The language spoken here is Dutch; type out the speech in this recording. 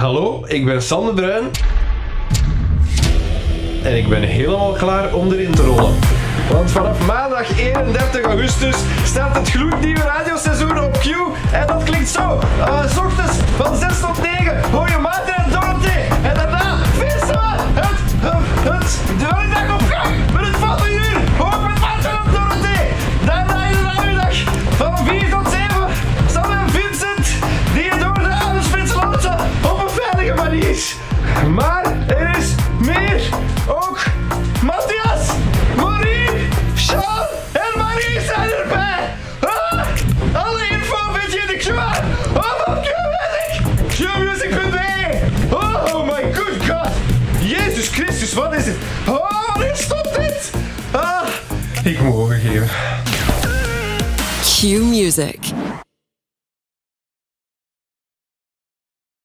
Hallo, ik ben Sander Bruin. En ik ben helemaal klaar om erin te rollen. Want vanaf maandag 31 augustus start het gloednieuwe radioseizoen op Q. En dat klinkt zo. Uh, s ochtends van 6 tot 9 hoor Maar er is meer. Ook Matthias, Marie, Sean en Marie zijn erbij. Ah, alle info vind je in de Q-app. Oh, op Q-Music. Qmusic.be. Oh my good god. Jezus Christus, wat is dit? Oh, wanneer stopt dit? Ah, ik moet overgeven. Q Music.